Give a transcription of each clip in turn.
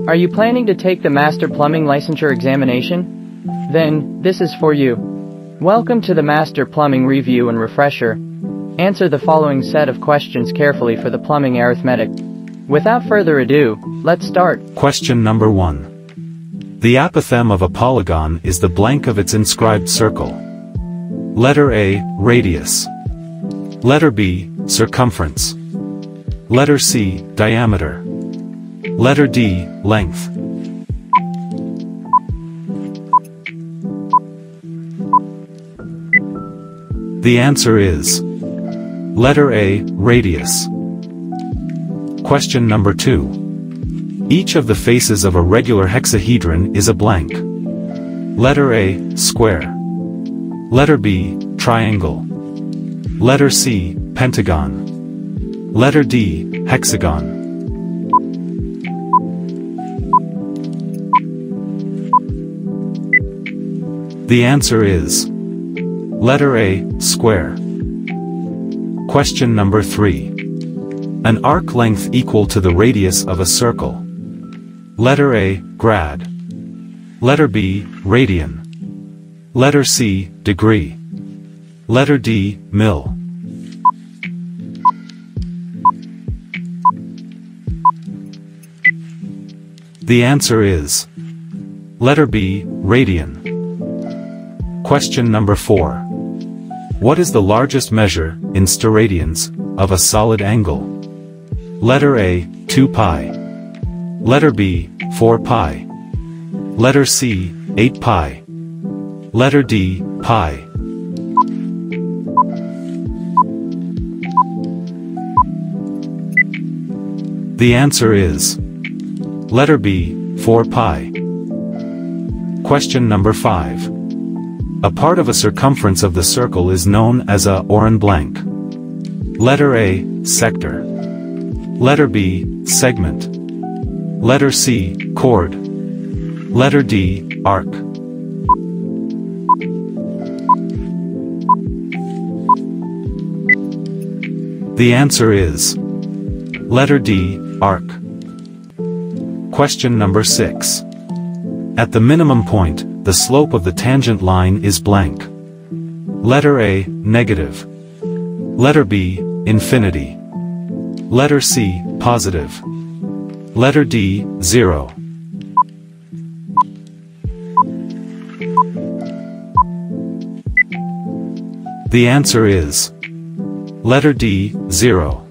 Are you planning to take the Master Plumbing Licensure Examination? Then, this is for you. Welcome to the Master Plumbing Review and Refresher. Answer the following set of questions carefully for the plumbing arithmetic. Without further ado, let's start. Question number 1. The apothem of a polygon is the blank of its inscribed circle. Letter A, radius. Letter B, circumference. Letter C, diameter. Letter D, length. The answer is Letter A, radius. Question number 2. Each of the faces of a regular hexahedron is a blank. Letter A, square. Letter B, triangle. Letter C, pentagon. Letter D, hexagon. The answer is Letter A, square. Question number 3. An arc length equal to the radius of a circle. Letter A, grad. Letter B, radian. Letter C, degree. Letter D, mil. The answer is Letter B, radian. Question number 4. What is the largest measure, in steradians, of a solid angle? Letter A, 2 pi. Letter B, 4 pi. Letter C, 8 pi. Letter D, pi. The answer is Letter B, 4 pi. Question number 5. A part of a circumference of the circle is known as a or en blank. Letter A, sector. Letter B, segment. Letter C, chord. Letter D, arc. The answer is Letter D, arc. Question number 6. At the minimum point, the slope of the tangent line is blank. Letter A, negative. Letter B, infinity. Letter C, positive. Letter D, zero. The answer is Letter D, zero.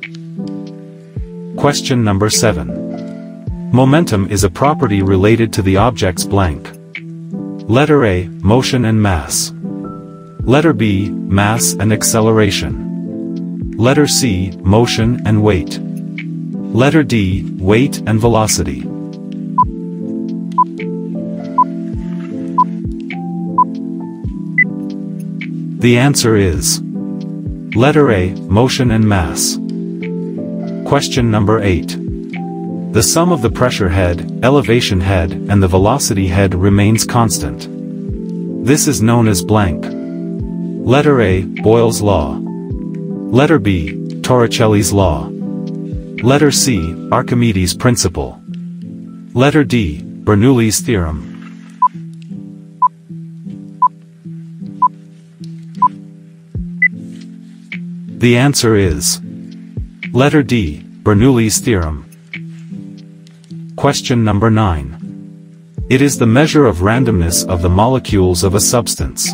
Question number 7. Momentum is a property related to the object's blank. Letter A, motion and mass. Letter B, mass and acceleration. Letter C, motion and weight. Letter D, weight and velocity. The answer is Letter A, motion and mass. Question number 8. The sum of the pressure head, elevation head, and the velocity head remains constant. This is known as blank. Letter A, Boyle's law. Letter B, Torricelli's law. Letter C, Archimedes' principle. Letter D, Bernoulli's theorem. The answer is Letter D, Bernoulli's theorem. Question number 9. It is the measure of randomness of the molecules of a substance.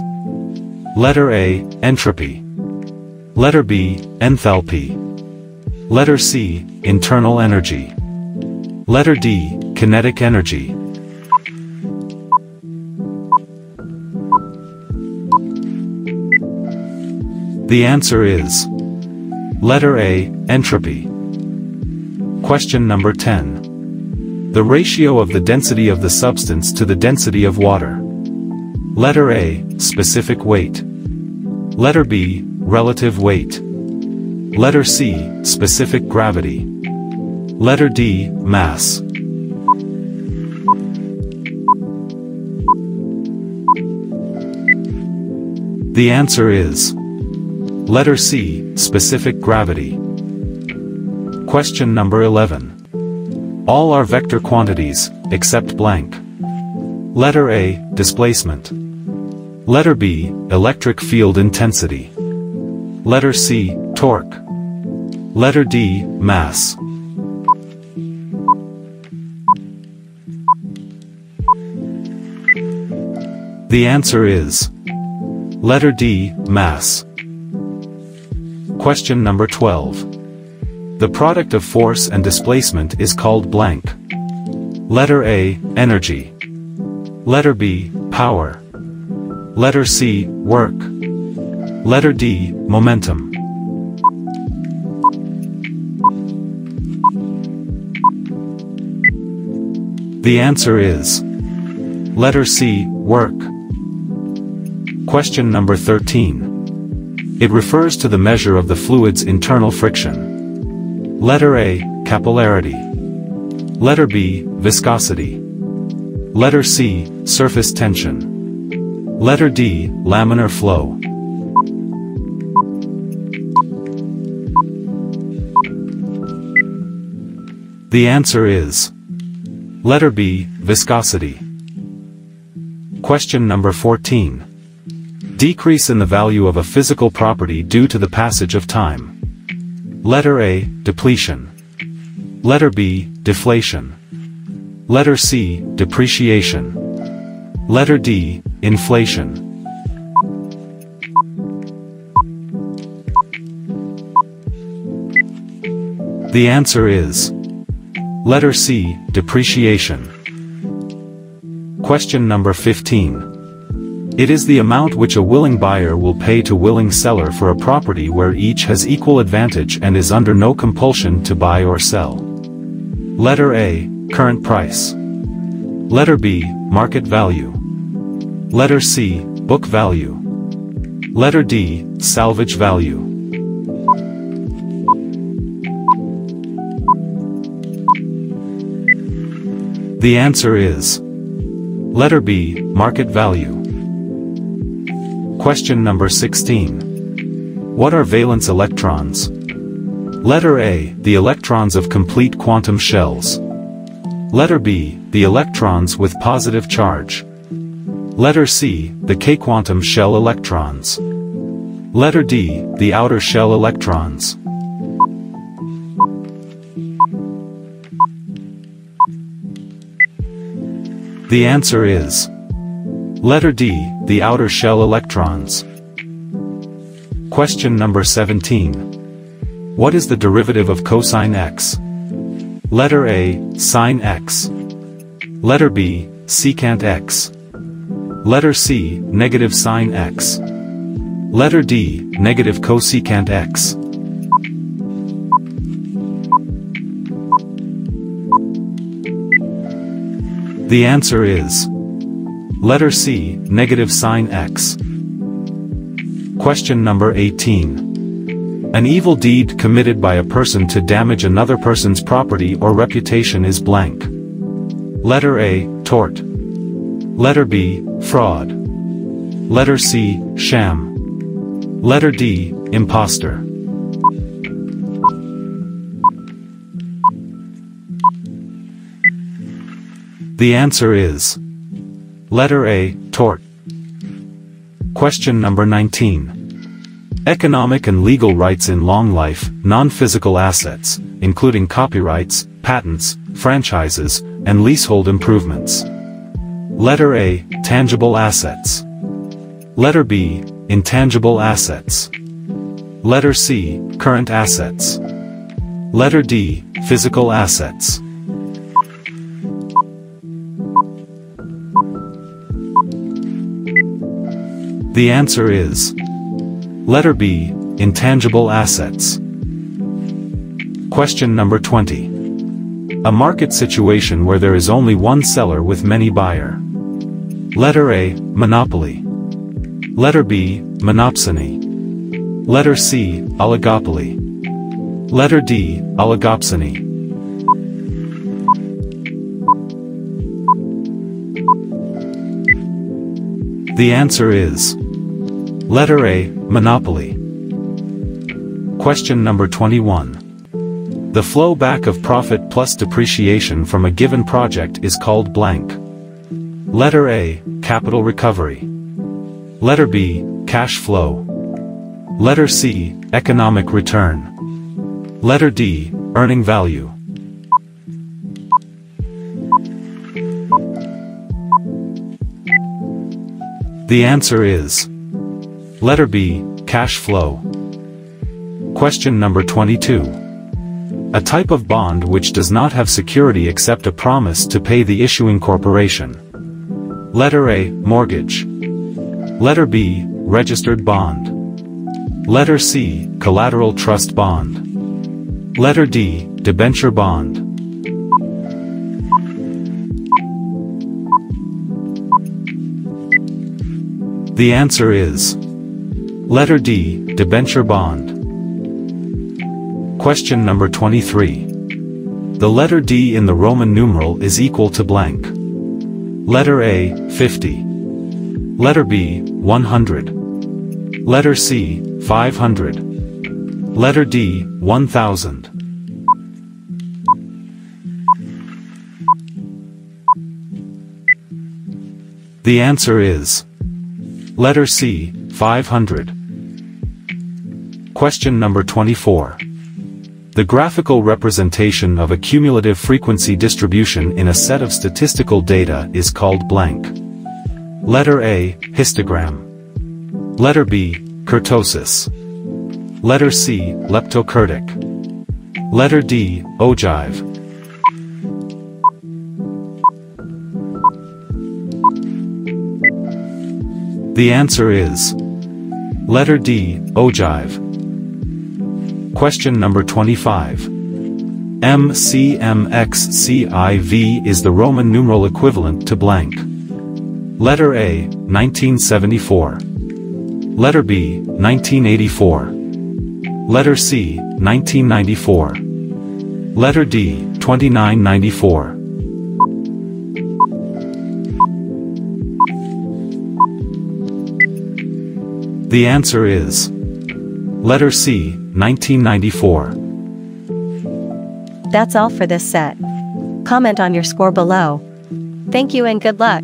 Letter A, entropy. Letter B, enthalpy. Letter C, internal energy. Letter D, kinetic energy. The answer is Letter A, entropy. Question number 10. The ratio of the density of the substance to the density of water. Letter A, specific weight. Letter B, relative weight. Letter C, specific gravity. Letter D, mass. The answer is Letter C, specific gravity. Question number 11. All are vector quantities, except blank. Letter A, displacement. Letter B, electric field intensity. Letter C, torque. Letter D, mass. The answer is Letter D, mass. Question number 12. The product of force and displacement is called blank. Letter A, energy. Letter B, power. Letter C, work. Letter D, momentum. The answer is Letter C, work. Question number 13. It refers to the measure of the fluid's internal friction. Letter A, capillarity. Letter B, viscosity. Letter C, surface tension. Letter D, laminar flow. The answer is Letter B, viscosity. Question number 14. Decrease in the value of a physical property due to the passage of time. Letter A, depletion. Letter B, deflation. Letter C, depreciation. Letter D, inflation. The answer is Letter C, depreciation. Question number 15. It is the amount which a willing buyer will pay to willing seller for a property where each has equal advantage and is under no compulsion to buy or sell. Letter A, current price. Letter B, market value. Letter C, book value. Letter D, salvage value. The answer is Letter B, market value. Question number 16. What are valence electrons? Letter A, the electrons of complete quantum shells. Letter B, the electrons with positive charge. Letter C, the k-quantum shell electrons. Letter D, the outer shell electrons. The answer is Letter D, the outer shell electrons. Question number 17. What is the derivative of cosine x? Letter A, sine x. Letter B, secant x. Letter C, negative sine x. Letter D, negative cosecant x. The answer is Letter C, negative sine x. Question number 18. An evil deed committed by a person to damage another person's property or reputation is blank. Letter A, tort. Letter B, fraud. Letter C, sham. Letter D, impostor. The answer is Letter A, tort. Question number 19. Economic and legal rights in long life, non-physical assets, including copyrights, patents, franchises, and leasehold improvements. Letter A, tangible assets. Letter B, intangible assets. Letter C, current assets. Letter D, physical assets. The answer is Letter B, intangible assets. Question number 20. A market situation where there is only one seller with many buyer. Letter A, monopoly. Letter B, monopsony. Letter C, oligopoly. Letter D, oligopsony. The answer is Letter A, Monopoly. Question number 21. The flow back of profit plus depreciation from a given project is called blank. Letter A, capital recovery. Letter B, cash flow. Letter C, economic return. Letter D, earning value. The answer is Letter B, cash flow. Question number 22. A type of bond which does not have security except a promise to pay the issuing corporation. Letter A, mortgage. Letter B, registered bond. Letter C, collateral trust bond. Letter D, debenture bond. The answer is Letter D, debenture bond. Question number 23. The letter D in the Roman numeral is equal to blank. Letter A, 50. Letter B, 100. Letter C, 500. Letter D, 1000. The answer is Letter C, 500. Question number 24. The graphical representation of a cumulative frequency distribution in a set of statistical data is called blank. Letter A, histogram. Letter B, kurtosis. Letter C, leptokurtic. Letter D, ogive. The answer is Letter D, ogive. Question number 25. MCMXCIV is the Roman numeral equivalent to blank. Letter A, 1974. Letter B, 1984. Letter C, 1994. Letter D, 2994. The answer is Letter C, 1994. That's all for this set. Comment on your score below. Thank you and good luck.